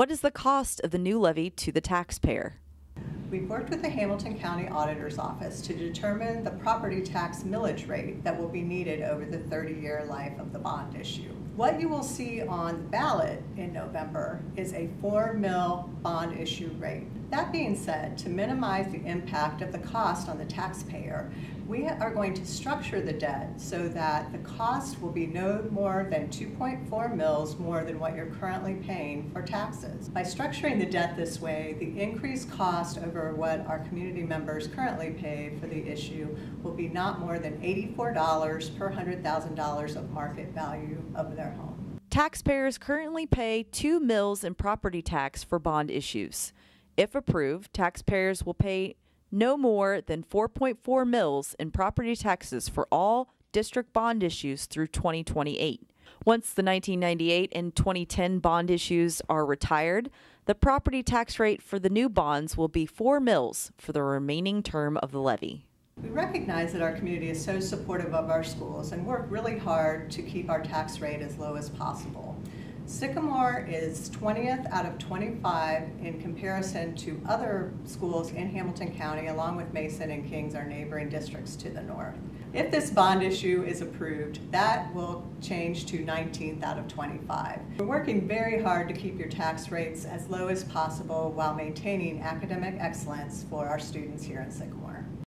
What is the cost of the new levy to the taxpayer? We've worked with the Hamilton County Auditor's Office to determine the property tax millage rate that will be needed over the 30-year life of the bond issue. What you will see on the ballot in November is a 4 mill bond issue rate. That being said, to minimize the impact of the cost on the taxpayer, we are going to structure the debt so that the cost will be no more than 2.4 mills more than what you're currently paying for taxes. By structuring the debt this way, the increased cost over what our community members currently pay for the issue will be not more than $84 per $100,000 of market value of their home. Taxpayers currently pay 2 mills in property tax for bond issues. If approved, taxpayers will pay no more than 4.4 mills in property taxes for all district bond issues through 2028. Once the 1998 and 2010 bond issues are retired, the property tax rate for the new bonds will be 4 mills for the remaining term of the levy. We recognize that our community is so supportive of our schools and work really hard to keep our tax rate as low as possible. Sycamore is 20th out of 25 in comparison to other schools in Hamilton County, along with Mason and Kings, our neighboring districts to the north. If this bond issue is approved, that will change to 19th out of 25. We're working very hard to keep your tax rates as low as possible while maintaining academic excellence for our students here in Sycamore.